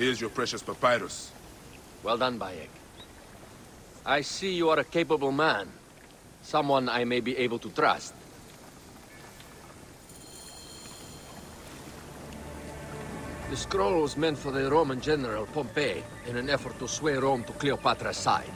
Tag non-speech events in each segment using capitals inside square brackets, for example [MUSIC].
Here's your precious papyrus. Well done, Bayek. I see you are a capable man. Someone I may be able to trust. The scroll was meant for the Roman general Pompey in an effort to sway Rome to Cleopatra's side.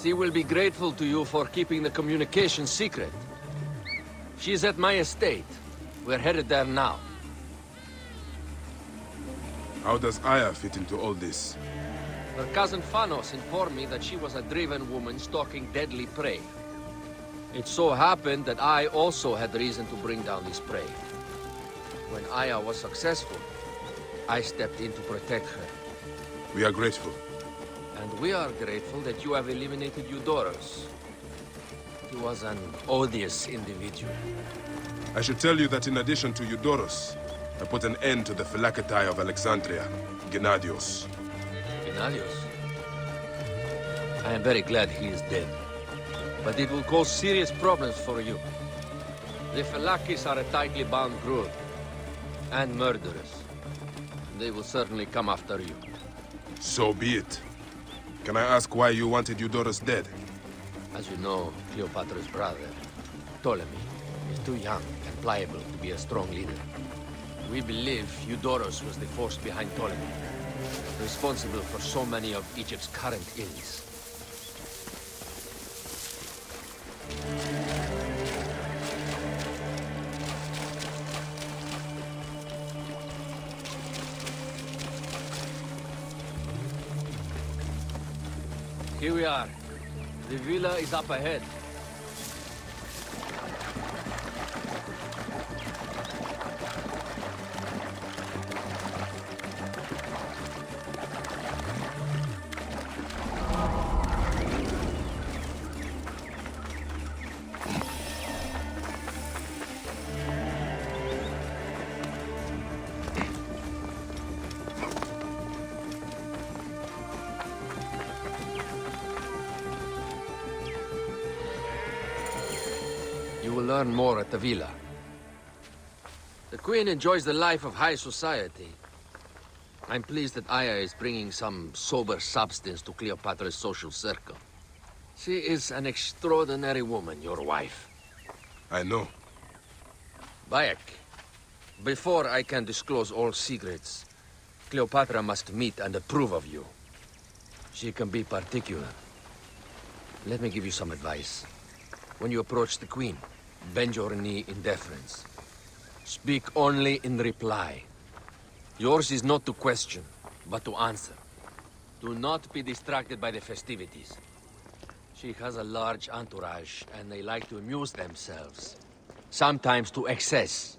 She will be grateful to you for keeping the communication secret. She's at my estate. We're headed there now. How does Aya fit into all this? Her cousin Phanos informed me that she was a driven woman stalking deadly prey. It so happened that I also had reason to bring down this prey. When Aya was successful, I stepped in to protect her. We are grateful. And we are grateful that you have eliminated Eudorus. He was an odious individual. I should tell you that in addition to Eudorus, I put an end to the Phylakitai of Alexandria, Gennadios. Gennadios? I am very glad he is dead. But it will cause serious problems for you. The Phylakis are a tightly bound group. And murderers. They will certainly come after you. So be it. Can I ask why you wanted Eudorus dead? As you know, Cleopatra's brother, Ptolemy, is too young and pliable to be a strong leader. We believe Eudorus was the force behind Ptolemy, responsible for so many of Egypt's current ills. Here we are. The villa is up ahead. Learn more at the villa. The Queen enjoys the life of high society. I'm pleased that Aya is bringing some sober substance to Cleopatra's social circle. She is an extraordinary woman, your wife. I know. Bayek, before I can disclose all secrets, Cleopatra must meet and approve of you. She can be particular. Let me give you some advice. When you approach the Queen, bend your knee in deference. Speak only in reply. Yours is not to question, but to answer. Do not be distracted by the festivities. She has a large entourage, and they like to amuse themselves. Sometimes to excess.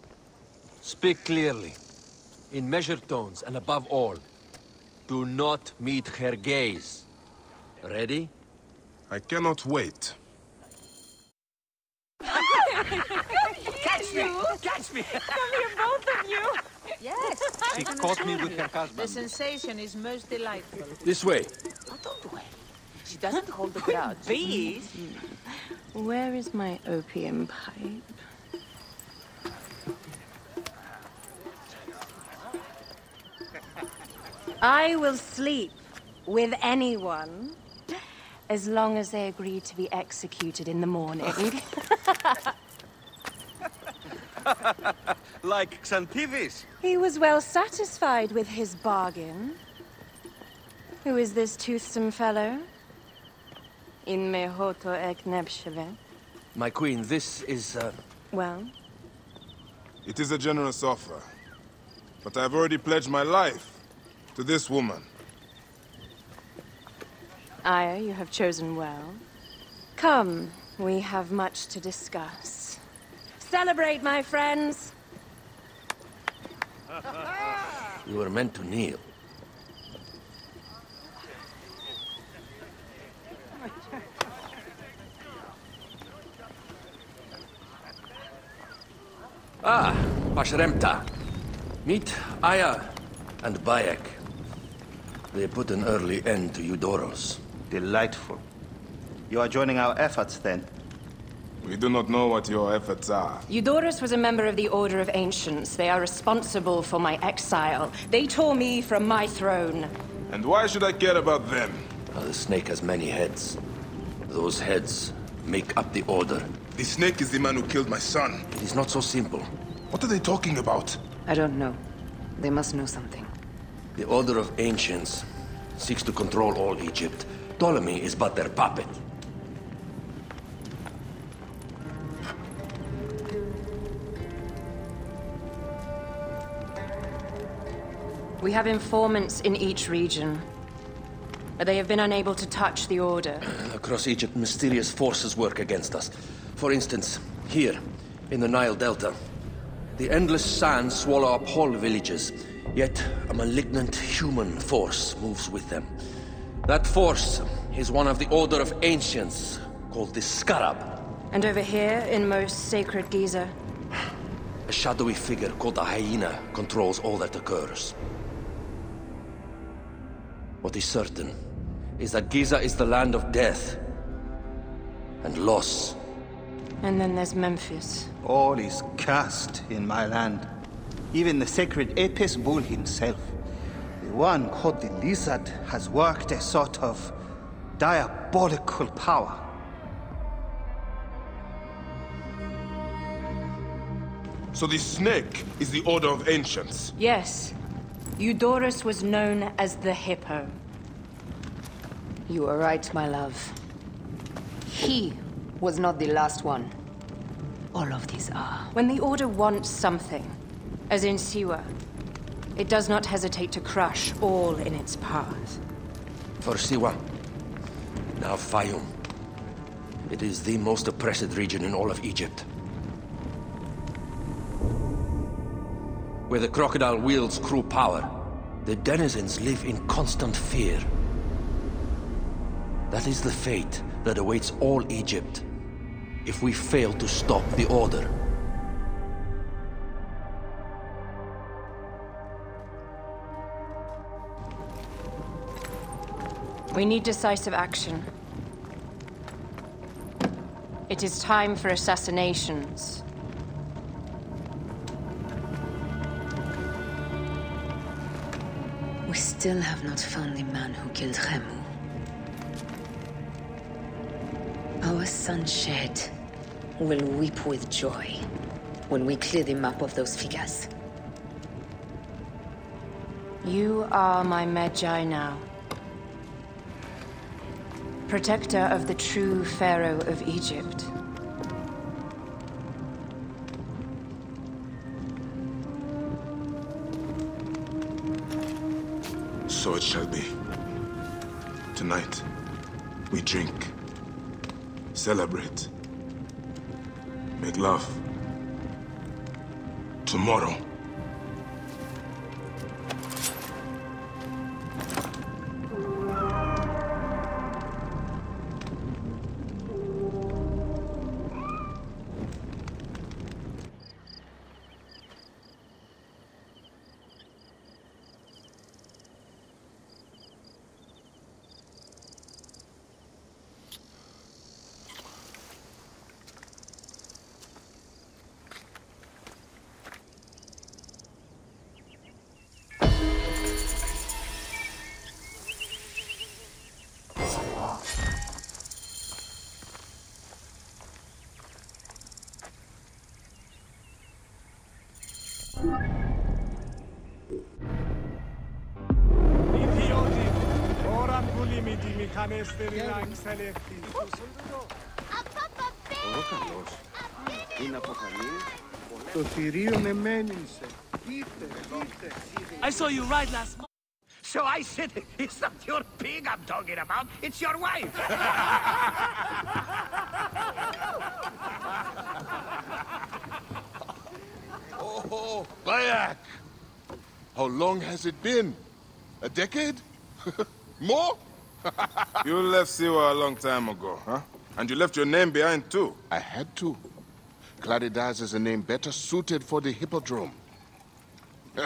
Speak clearly, in measured tones, and above all, do not meet her gaze. Ready? I cannot wait. Me! Catch me! [LAUGHS] Come here, both of you. Yes. She caught me with her husband. The sensation is most delightful. This way. Oh, don't worry. She doesn't hold a grudge. Bees? Where is my opium pipe? I will sleep with anyone as long as they agree to be executed in the morning. [LAUGHS] [LAUGHS] Like Xantivis. he was well satisfied with his bargain. Who is this toothsome fellow? In mehoto ek nebsheve. My queen, this is, uh... Well, It is a generous offer. But I've already pledged my life to this woman. Aya, you have chosen well. Come, we have much to discuss. Celebrate, my friends! [LAUGHS] You were meant to kneel. [LAUGHS] Ah, Pasherenptah. Meet Aya and Bayek. They put an early end to Eudoros. Delightful. You are joining our efforts then? We do not know what your efforts are. Eudorus was a member of the Order of Ancients. They are responsible for my exile. They tore me from my throne. And why should I care about them? Now, the snake has many heads. Those heads make up the Order. The snake is the man who killed my son. It is not so simple. What are they talking about? I don't know. They must know something. The Order of Ancients seeks to control all Egypt. Ptolemy is but their puppet. We have informants in each region. But they have been unable to touch the Order. [CLEARS THROAT] Across Egypt, mysterious forces work against us. For instance, here, in the Nile Delta, the endless sands swallow up whole villages, yet a malignant human force moves with them. That force is one of the Order of Ancients, called the Scarab. And over here, in most sacred Giza, A shadowy figure called a hyena controls all that occurs. What is certain is that Giza is the land of death and loss. and then there's Memphis. All is cursed in my land. Even the sacred Apis bull himself. The one called the Lizard has worked a sort of diabolical power. So the snake is the Order of Ancients. Yes, Eudorus was known as the Hippo. You are right, my love. He was not the last one. All of these are. When the Order wants something, as in Siwa, it does not hesitate to crush all in its path. For Siwa, now Fayum. It is the most oppressed region in all of Egypt. Where the crocodile wields cruel power, the denizens live in constant fear. That is the fate that awaits all Egypt if we fail to stop the Order. We need decisive action. It is time for assassinations. Still have not found the man who killed Khemu. Our son Shed will weep with joy when we clear the map of those figures. You are my Medjay now. Protector of the true Pharaoh of Egypt. So it shall be. Tonight, we drink, celebrate, make love. Tomorrow, I saw you ride last month. So I said, it's not your pig I'm talking about, it's your wife. [LAUGHS] Oh, oh, Bayek! How long has it been? A decade? [LAUGHS] More? [LAUGHS] you left Siwa a long time ago, huh? And you left your name behind too. I had to. Claridas is a name better suited for the hippodrome. [LAUGHS]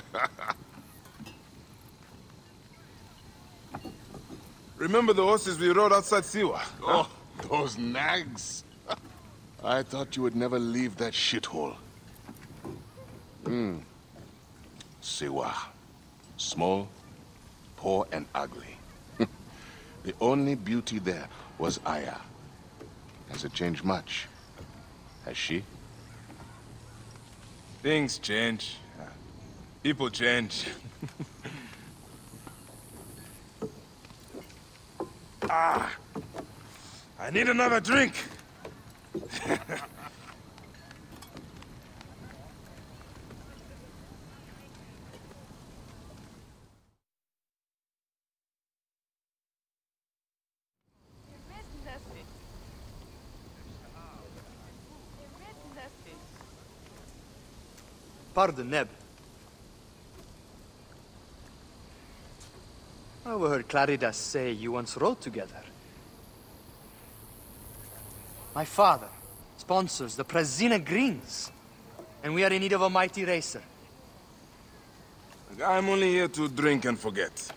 Remember the horses we rode outside Siwa? huh? Oh, those nags. [LAUGHS] I thought you would never leave that shithole. Hmm. Siwa. Small, poor, and ugly. The only beauty there was Aya. Has it changed much? Has she? Things change. People change. [LAUGHS] ah! I need another drink! [LAUGHS] Pardon, Neb. I overheard Claridas say you once rode together. My father sponsors the Prasina Greens, and we are in need of a mighty racer. I'm only here to drink and forget.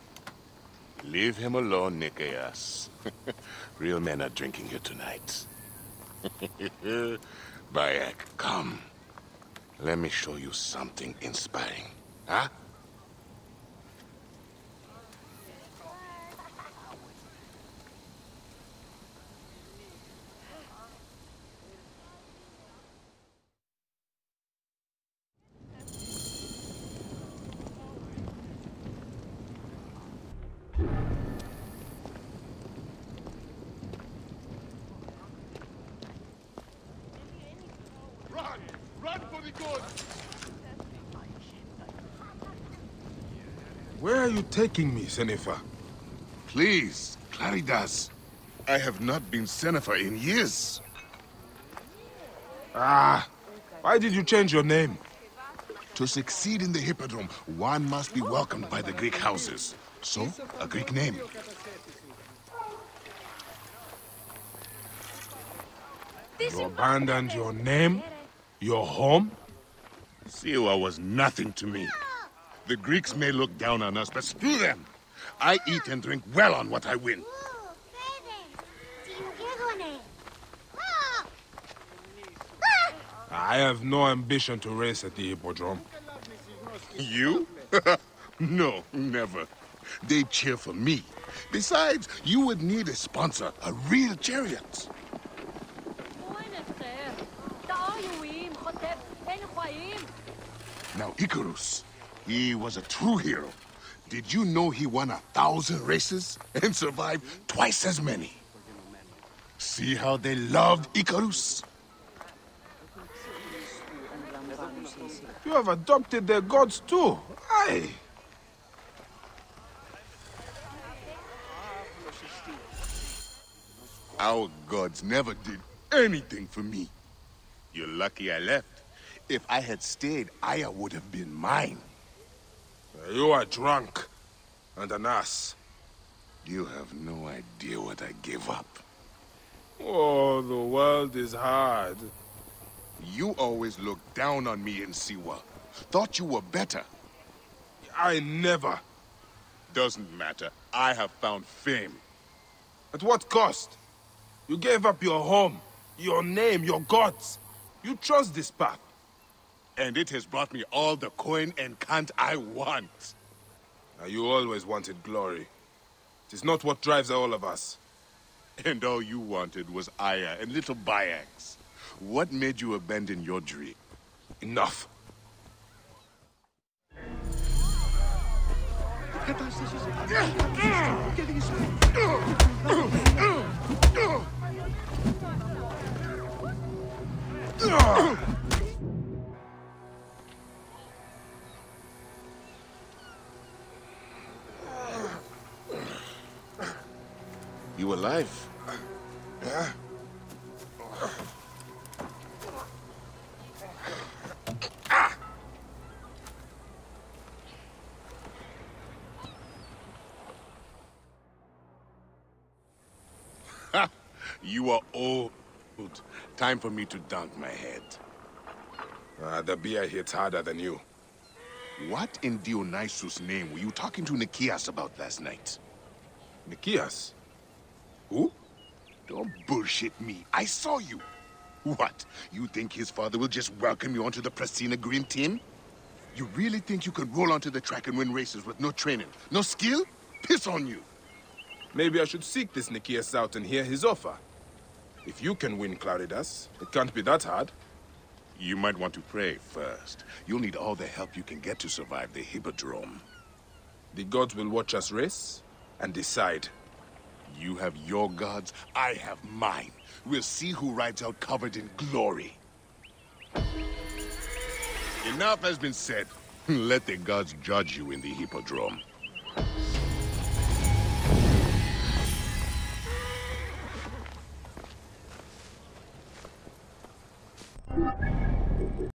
Leave him alone, Nikias. [LAUGHS] Real men are drinking here tonight. [LAUGHS] Bayek, come. Let me show you something inspiring. Huh? Run! Run for the good! Where are you taking me, Senefer? Please, Claridas. I have not been Senefer in years. Ah! Why did you change your name? To succeed in the Hippodrome, one must be welcomed by the Greek houses. So, a Greek name. You abandoned your name? Your home? Siwa was nothing to me. The Greeks may look down on us, but screw them. I eat and drink well on what I win. I have no ambition to race at the Hippodrome. You? [LAUGHS] no, never. They cheer for me. Besides, you would need a sponsor, a real chariot. Now, Icarus, he was a true hero. Did you know he won a thousand races and survived twice as many? See how they loved Icarus? You have adopted their gods too. Aye. Our gods never did anything for me. You're lucky I left. If I had stayed, Aya would have been mine. You are drunk and an ass. You have no idea what I gave up. Oh, the world is hard. You always looked down on me in Siwa. Thought you were better. I never. Doesn't matter. I have found fame. At what cost? You gave up your home, your name, your gods. You chose this path. And it has brought me all the coin and cant I want. Now, you always wanted glory. It is not what drives all of us. And all you wanted was Aya and little Bayeks. What made you abandon your dream? Enough. You alive? Yeah? You are old. Time for me to dunk my head. Ah, the beer hits harder than you. What in Dionysus' name were you talking to Nikias about last night? Nikias? Don't bullshit me. I saw you. What? You think his father will just welcome you onto the Prasina Green team? You really think you can roll onto the track and win races with no training, no skill? Piss on you! Maybe I should seek this Nikias out and hear his offer. If you can win Claridas, it can't be that hard. You might want to pray first. You'll need all the help you can get to survive the Hippodrome. The gods will watch us race and decide. You have your gods, I have mine. We'll see who rides out covered in glory. Enough has been said. [LAUGHS] Let the gods judge you in the Hippodrome.